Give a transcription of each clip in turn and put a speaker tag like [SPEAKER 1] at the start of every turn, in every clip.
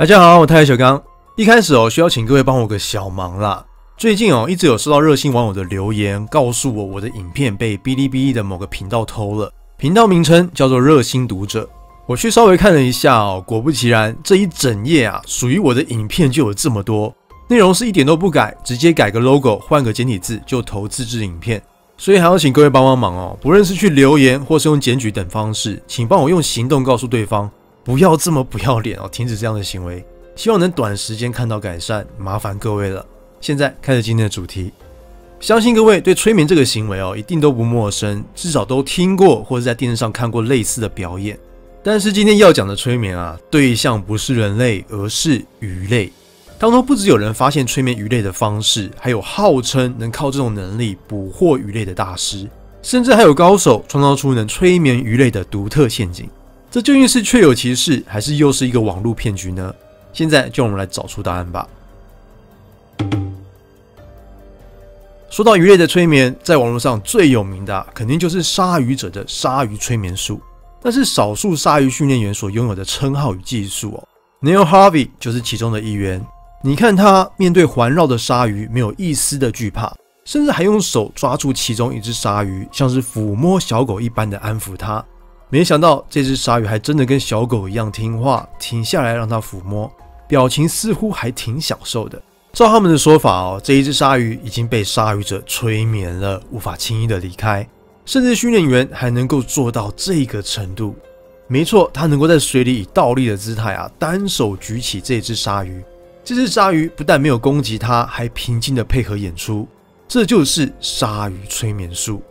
[SPEAKER 1] 大家好，我太小刚。一开始哦，需要请各位帮我个小忙啦。最近哦，一直有收到热心网友的留言，告诉我我的影片被哔哩哔哩的某个频道偷了，频道名称叫做热心读者。我去稍微看了一下哦，果不其然，这一整页啊，属于我的影片就有这么多内容，是一点都不改，直接改个 logo，换个简体字就投自制影片。所以还要请各位帮帮忙哦，不论是去留言或是用检举等方式，请帮我用行动告诉对方，不要这么不要脸哦，停止这样的行为。希望能短时间看到改善，麻烦各位了。现在开始今天的主题，相信各位对催眠这个行为哦，一定都不陌生，至少都听过或者在电视上看过类似的表演。但是今天要讲的催眠啊，对象不是人类，而是鱼类。当中不只有人发现催眠鱼类的方式，还有号称能靠这种能力捕获鱼类的大师，甚至还有高手创造出能催眠鱼类的独特陷阱。这究竟是确有其事，还是又是一个网络骗局呢？现在就让我们来找出答案吧。说到鱼类的催眠，在网络上最有名的肯定就是鲨鱼者的鲨鱼催眠术，那是少数鲨鱼训练员所拥有的称号与技术哦。Neil Harvey 就是其中的一员。你看他面对环绕的鲨鱼，没有一丝的惧怕，甚至还用手抓住其中一只鲨鱼，像是抚摸小狗一般的安抚它。没想到这只鲨鱼还真的跟小狗一样听话，停下来让它抚摸，表情似乎还挺享受的。照他们的说法哦，这一只鲨鱼已经被鲨鱼者催眠了，无法轻易的离开，甚至训练员还能够做到这个程度。没错，他能够在水里以倒立的姿态啊，单手举起这只鲨鱼。这只鲨鱼不但没有攻击他，还平静的配合演出。这就是鲨鱼催眠术。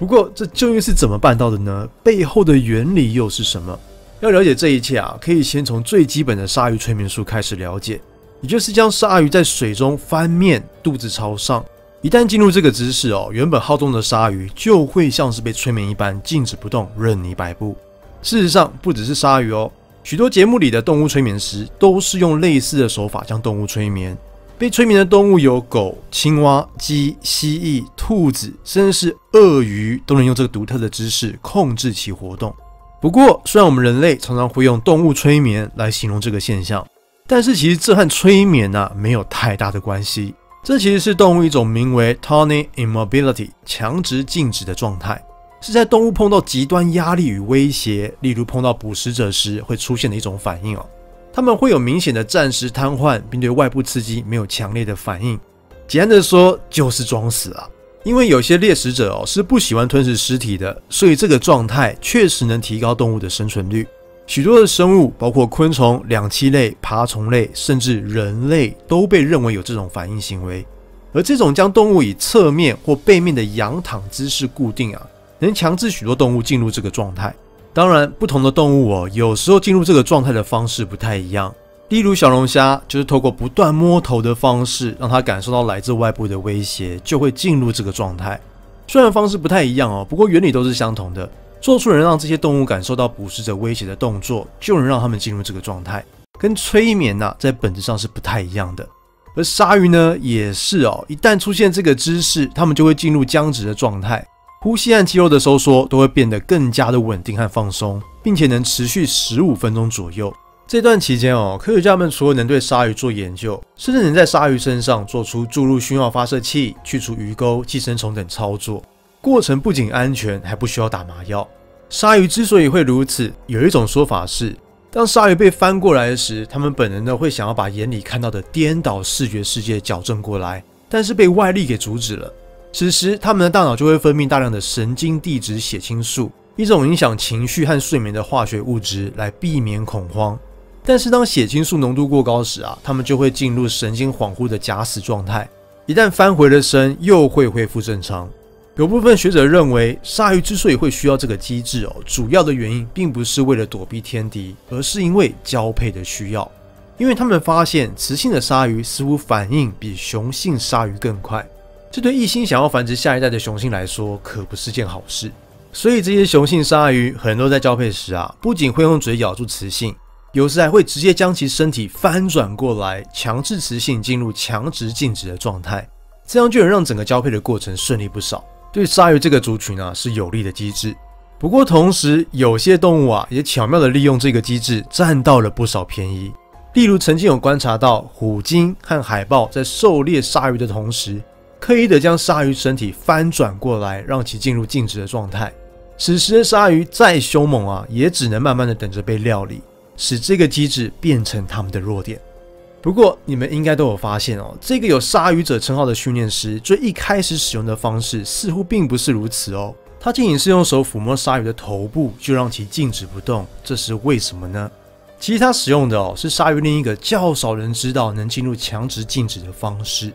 [SPEAKER 1] 不过，这究竟是怎么办到的呢？背后的原理又是什么？要了解这一切啊，可以先从最基本的鲨鱼催眠术开始了解，也就是将鲨鱼在水中翻面，肚子朝上。一旦进入这个姿势哦，原本好动的鲨鱼就会像是被催眠一般静止不动，任你摆布。事实上，不只是鲨鱼哦，许多节目里的动物催眠师都是用类似的手法将动物催眠。被催眠的动物有狗、青蛙、鸡、蜥蜴、兔子，甚至是鳄鱼，都能用这个独特的姿势控制其活动。不过，虽然我们人类常常会用动物催眠来形容这个现象，但是其实这和催眠呢没有太大的关系。这其实是动物一种名为 tonic immobility 强直静止的状态，是在动物碰到极端压力与威胁，例如碰到捕食者时会出现的一种反应哦。他们会有明显的暂时瘫痪，并对外部刺激没有强烈的反应。简单的说，就是装死啊。因为有些猎食者哦是不喜欢吞噬尸体的，所以这个状态确实能提高动物的生存率。许多的生物，包括昆虫、两栖类、爬虫类，甚至人类，都被认为有这种反应行为。而这种将动物以侧面或背面的仰躺姿势固定啊，能强制许多动物进入这个状态。当然，不同的动物哦，有时候进入这个状态的方式不太一样。例如小龙虾，就是透过不断摸头的方式，让它感受到来自外部的威胁，就会进入这个状态。虽然方式不太一样哦，不过原理都是相同的。做出能让这些动物感受到捕食者威胁的动作，就能让他们进入这个状态。跟催眠呐，在本质上是不太一样的。而鲨鱼呢，也是哦，一旦出现这个姿势，它们就会进入僵直的状态。呼吸和肌肉的收缩都会变得更加的稳定和放松，并且能持续十五分钟左右。这段期间哦，科学家们除了能对鲨鱼做研究，甚至能在鲨鱼身上做出注入讯号发射器、去除鱼钩、寄生虫等操作。过程不仅安全，还不需要打麻药。鲨鱼之所以会如此，有一种说法是，当鲨鱼被翻过来时，它们本能的会想要把眼里看到的颠倒视觉世界矫正过来，但是被外力给阻止了。此时，他们的大脑就会分泌大量的神经递质血清素，一种影响情绪和睡眠的化学物质，来避免恐慌。但是，当血清素浓度过高时啊，他们就会进入神经恍惚的假死状态。一旦翻回了身，又会恢复正常。有部分学者认为，鲨鱼之所以会需要这个机制哦，主要的原因并不是为了躲避天敌，而是因为交配的需要。因为他们发现，雌性的鲨鱼似乎反应比雄性鲨鱼更快。这对一心想要繁殖下一代的雄性来说，可不是件好事。所以这些雄性鲨鱼很多在交配时啊，不仅会用嘴咬住雌性，有时还会直接将其身体翻转过来，强制雌性进入强直静止的状态，这样就能让整个交配的过程顺利不少。对鲨鱼这个族群啊，是有利的机制。不过同时，有些动物啊，也巧妙地利用这个机制，占到了不少便宜。例如，曾经有观察到虎鲸和海豹在狩猎鲨鱼的同时，刻意的将鲨鱼身体翻转过来，让其进入静止的状态。此时的鲨鱼再凶猛啊，也只能慢慢的等着被料理，使这个机制变成他们的弱点。不过，你们应该都有发现哦，这个有“鲨鱼者”称号的训练师，最一开始使用的方式似乎并不是如此哦。他仅仅是用手抚摸鲨鱼的头部，就让其静止不动，这是为什么呢？其实他使用的哦是鲨鱼另一个较少人知道能进入强直静止的方式，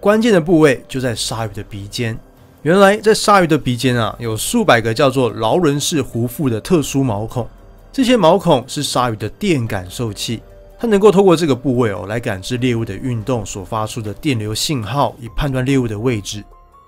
[SPEAKER 1] 关键的部位就在鲨鱼的鼻尖。原来在鲨鱼的鼻尖啊，有数百个叫做劳伦氏胡腹的特殊毛孔，这些毛孔是鲨鱼的电感受器，它能够透过这个部位哦来感知猎物的运动所发出的电流信号，以判断猎物的位置。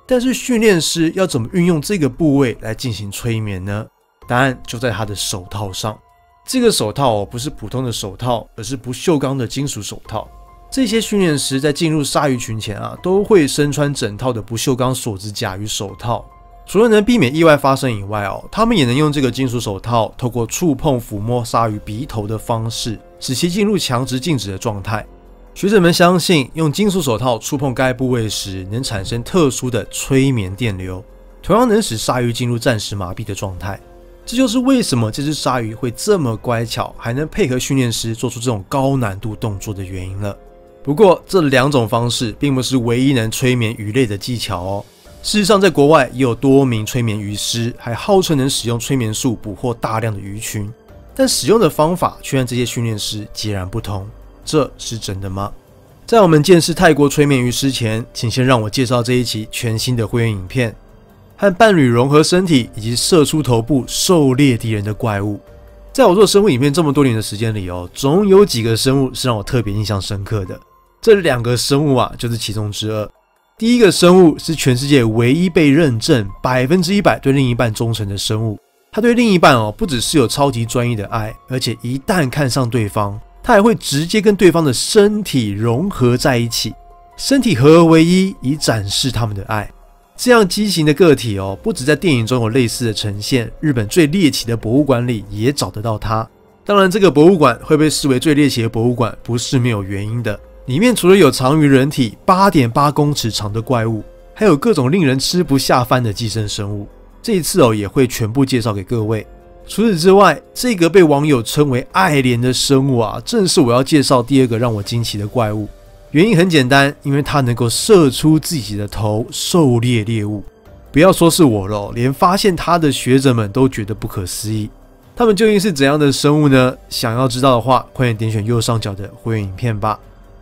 [SPEAKER 1] 但是训练师要怎么运用这个部位来进行催眠呢？答案就在他的手套上。这个手套哦，不是普通的手套，而是不锈钢的金属手套。这些训练师在进入鲨鱼群前啊，都会身穿整套的不锈钢锁子甲与手套。除了能避免意外发生以外哦，他们也能用这个金属手套，透过触碰、抚摸鲨鱼鼻头的方式，使其进入强直静止的状态。学者们相信，用金属手套触碰该部位时，能产生特殊的催眠电流，同样能使鲨鱼进入暂时麻痹的状态。这就是为什么这只鲨鱼会这么乖巧，还能配合训练师做出这种高难度动作的原因了。不过，这两种方式并不是唯一能催眠鱼类的技巧哦。事实上，在国外也有多名催眠鱼师，还号称能使用催眠术捕获大量的鱼群，但使用的方法却让这些训练师截然不同。这是真的吗？在我们见识泰国催眠鱼师前，请先让我介绍这一期全新的会员影片。和伴侣融合身体，以及射出头部狩猎敌人的怪物，在我做生物影片这么多年的时间里哦，总有几个生物是让我特别印象深刻的。这两个生物啊，就是其中之二。第一个生物是全世界唯一被认证百分之一百对另一半忠诚的生物。他对另一半哦，不只是有超级专一的爱，而且一旦看上对方，他还会直接跟对方的身体融合在一起，身体合而为一，以展示他们的爱。这样畸形的个体哦，不止在电影中有类似的呈现，日本最猎奇的博物馆里也找得到它。当然，这个博物馆会被视为最猎奇的博物馆，不是没有原因的。里面除了有长于人体八点八公尺长的怪物，还有各种令人吃不下饭的寄生生物。这一次哦，也会全部介绍给各位。除此之外，这个被网友称为“爱莲”的生物啊，正是我要介绍第二个让我惊奇的怪物。原因很简单，因为它能够射出自己的头狩猎猎物。不要说是我喽，连发现它的学者们都觉得不可思议。它们究竟是怎样的生物呢？想要知道的话，快点点选右上角的会员影片吧。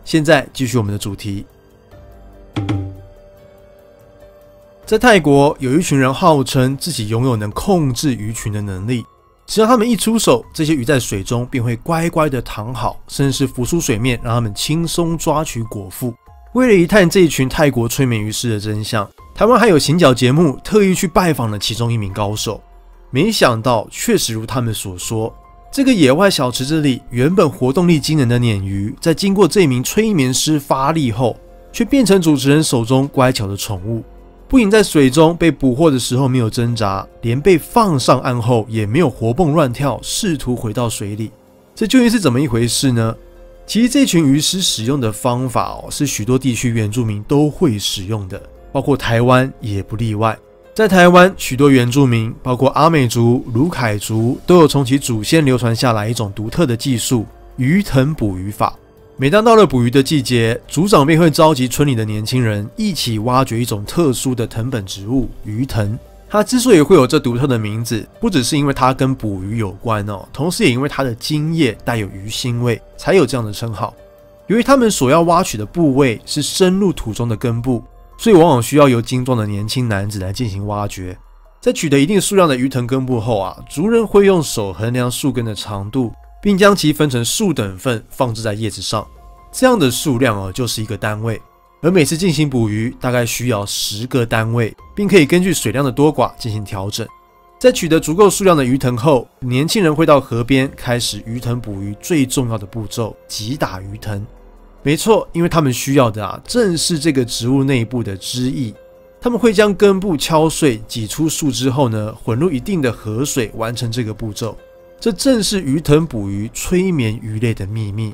[SPEAKER 1] 现在继续我们的主题。在泰国，有一群人号称自己拥有能控制鱼群的能力。只要他们一出手，这些鱼在水中便会乖乖的躺好，甚至是浮出水面，让他们轻松抓取果腹。为了一探这一群泰国催眠鱼师的真相，台湾还有行脚节目特意去拜访了其中一名高手。没想到，确实如他们所说，这个野外小池子里原本活动力惊人的鲶鱼，在经过这名催眠师发力后，却变成主持人手中乖巧的宠物。不仅在水中被捕获的时候没有挣扎，连被放上岸后也没有活蹦乱跳，试图回到水里。这究竟是怎么一回事呢？其实这群鱼师使用的方法哦，是许多地区原住民都会使用的，包括台湾也不例外。在台湾，许多原住民，包括阿美族、卢凯族，都有从其祖先流传下来一种独特的技术——鱼藤捕鱼法。每当到了捕鱼的季节，族长便会召集村里的年轻人一起挖掘一种特殊的藤本植物——鱼藤。它之所以会有这独特的名字，不只是因为它跟捕鱼有关哦，同时也因为它的茎叶带有鱼腥味，才有这样的称号。由于他们所要挖取的部位是深入土中的根部，所以往往需要由精壮的年轻男子来进行挖掘。在取得一定数量的鱼藤根部后啊，族人会用手衡量树根的长度。并将其分成数等份放置在叶子上，这样的数量哦就是一个单位。而每次进行捕鱼大概需要十个单位，并可以根据水量的多寡进行调整。在取得足够数量的鱼藤后，年轻人会到河边开始鱼藤捕鱼最重要的步骤——击打鱼藤。没错，因为他们需要的啊正是这个植物内部的汁液。他们会将根部敲碎，挤出树枝后呢，混入一定的河水，完成这个步骤。这正是鱼藤捕鱼催眠鱼类的秘密。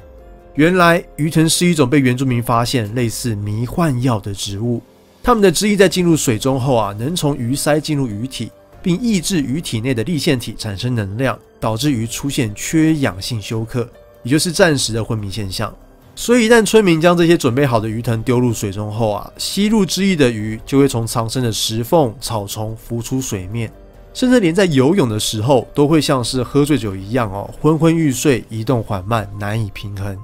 [SPEAKER 1] 原来鱼藤是一种被原住民发现类似迷幻药的植物，它们的汁液在进入水中后啊，能从鱼鳃进入鱼体，并抑制鱼体内的立腺体产生能量，导致鱼出现缺氧性休克，也就是暂时的昏迷现象。所以，一旦村民将这些准备好的鱼藤丢入水中后啊，吸入汁液的鱼就会从藏身的石缝、草丛浮出水面，甚至连在游泳的时候都会像是喝醉酒一样哦，昏昏欲睡，移动缓慢，难以平衡。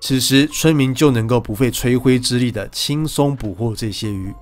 [SPEAKER 1] 此时，村民就能够不费吹灰之力的轻松捕获这些鱼。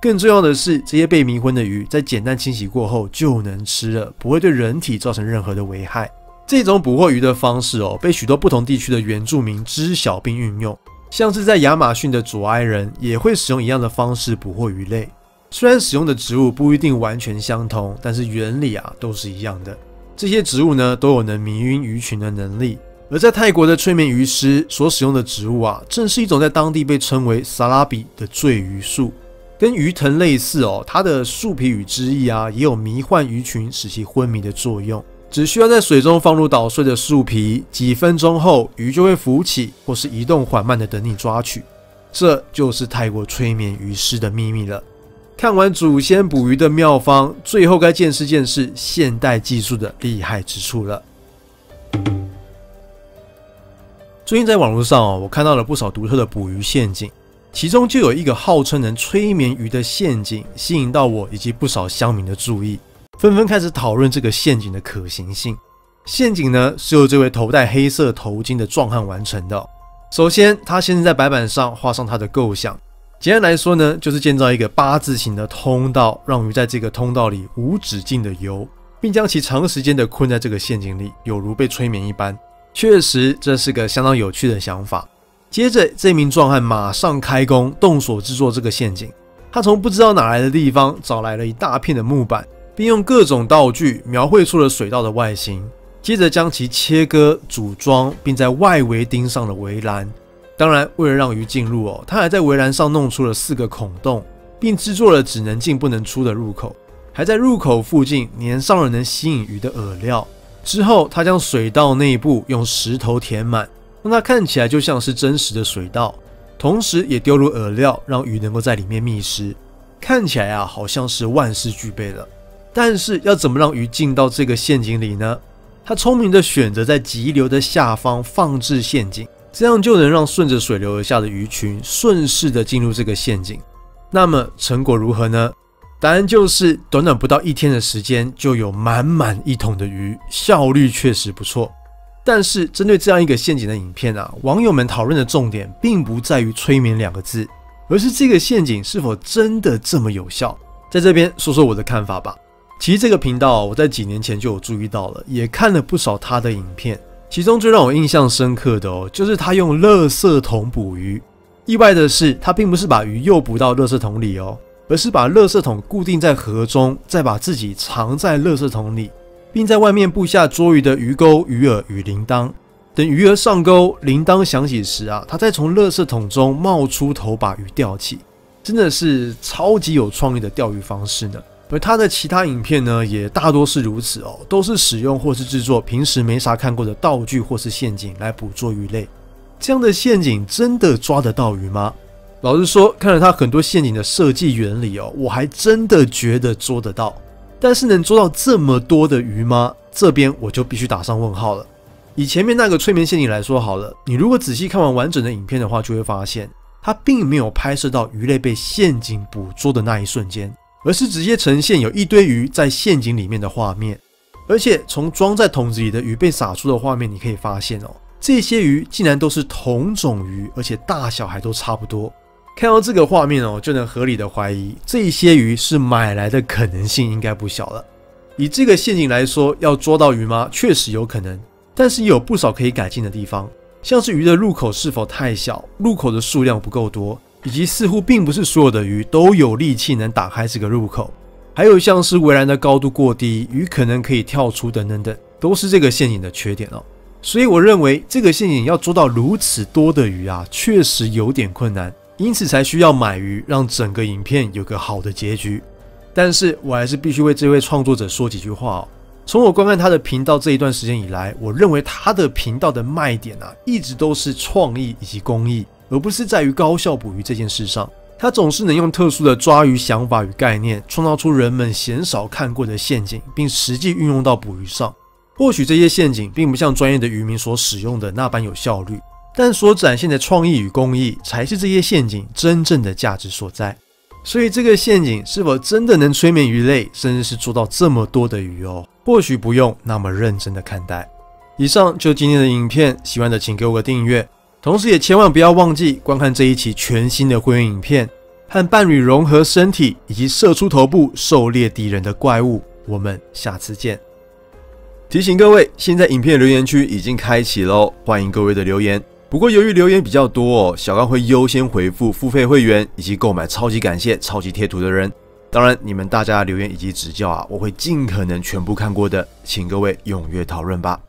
[SPEAKER 1] 更重要的是，这些被迷昏的鱼在简单清洗过后就能吃了，不会对人体造成任何的危害。这种捕获鱼的方式哦，被许多不同地区的原住民知晓并运用。像是在亚马逊的左埃人也会使用一样的方式捕获鱼类。虽然使用的植物不一定完全相同，但是原理啊都是一样的。这些植物呢都有能迷晕鱼群的能力。而在泰国的催眠鱼师所使用的植物啊，正是一种在当地被称为萨拉比的醉鱼树，跟鱼藤类似哦。它的树皮与汁液啊，也有迷幻鱼群使其昏迷的作用。只需要在水中放入捣碎的树皮，几分钟后鱼就会浮起，或是移动缓慢的等你抓取。这就是泰国催眠鱼师的秘密了。看完祖先捕鱼的妙方，最后该见识见识现代技术的厉害之处了。最近在网络上哦，我看到了不少独特的捕鱼陷阱，其中就有一个号称能催眠鱼的陷阱，吸引到我以及不少乡民的注意。纷纷开始讨论这个陷阱的可行性。陷阱呢是由这位头戴黑色头巾的壮汉完成的。首先，他先是在白板上画上他的构想。简单来说呢，就是建造一个八字形的通道，让鱼在这个通道里无止境的游，并将其长时间的困在这个陷阱里，有如被催眠一般。确实，这是个相当有趣的想法。接着，这名壮汉马上开工动手制作这个陷阱。他从不知道哪来的地方找来了一大片的木板。并用各种道具描绘出了水道的外形，接着将其切割、组装，并在外围钉上了围栏。当然，为了让鱼进入哦，他还在围栏上弄出了四个孔洞，并制作了只能进不能出的入口，还在入口附近粘上了能吸引鱼的饵料。之后，他将水道内部用石头填满，让它看起来就像是真实的水道，同时也丢入饵料，让鱼能够在里面觅食。看起来啊，好像是万事俱备了。但是要怎么让鱼进到这个陷阱里呢？他聪明的选择在急流的下方放置陷阱，这样就能让顺着水流而下的鱼群顺势的进入这个陷阱。那么成果如何呢？答案就是短短不到一天的时间就有满满一桶的鱼，效率确实不错。但是针对这样一个陷阱的影片啊，网友们讨论的重点并不在于催眠两个字，而是这个陷阱是否真的这么有效。在这边说说我的看法吧。其实这个频道我在几年前就有注意到了，也看了不少他的影片。其中最让我印象深刻的哦，就是他用垃圾桶捕鱼。意外的是，他并不是把鱼诱捕到垃圾桶里哦，而是把垃圾桶固定在河中，再把自己藏在垃圾桶里，并在外面布下捉鱼的鱼钩、鱼饵与铃铛。等鱼儿上钩，铃铛响起时啊，他再从垃圾桶中冒出头把鱼钓起。真的是超级有创意的钓鱼方式呢。而他的其他影片呢，也大多是如此哦，都是使用或是制作平时没啥看过的道具或是陷阱来捕捉鱼类。这样的陷阱真的抓得到鱼吗？老实说，看了他很多陷阱的设计原理哦，我还真的觉得捉得到。但是能捉到这么多的鱼吗？这边我就必须打上问号了。以前面那个催眠陷阱来说好了，你如果仔细看完完整的影片的话，就会发现它并没有拍摄到鱼类被陷阱捕捉的那一瞬间。而是直接呈现有一堆鱼在陷阱里面的画面，而且从装在桶子里的鱼被撒出的画面，你可以发现哦，这些鱼竟然都是同种鱼，而且大小还都差不多。看到这个画面哦，就能合理的怀疑这些鱼是买来的可能性应该不小了。以这个陷阱来说，要捉到鱼吗？确实有可能，但是也有不少可以改进的地方，像是鱼的入口是否太小，入口的数量不够多。以及似乎并不是所有的鱼都有力气能打开这个入口，还有像是围栏的高度过低，鱼可能可以跳出等等等，都是这个陷阱的缺点哦。所以我认为这个陷阱要捉到如此多的鱼啊，确实有点困难，因此才需要买鱼，让整个影片有个好的结局。但是我还是必须为这位创作者说几句话哦。从我观看他的频道这一段时间以来，我认为他的频道的卖点啊，一直都是创意以及工艺，而不是在于高效捕鱼这件事上。他总是能用特殊的抓鱼想法与概念，创造出人们鲜少看过的陷阱，并实际运用到捕鱼上。或许这些陷阱并不像专业的渔民所使用的那般有效率，但所展现的创意与工艺，才是这些陷阱真正的价值所在。所以，这个陷阱是否真的能催眠鱼类，甚至是做到这么多的鱼哦？或许不用那么认真的看待。以上就今天的影片，喜欢的请给我个订阅，同时也千万不要忘记观看这一期全新的会员影片，和伴侣融合身体以及射出头部狩猎敌人的怪物。我们下次见。提醒各位，现在影片留言区已经开启喽，欢迎各位的留言。不过由于留言比较多哦，小刚会优先回复付费会员以及购买超级感谢、超级贴图的人。当然，你们大家的留言以及指教啊，我会尽可能全部看过的，请各位踊跃讨论吧。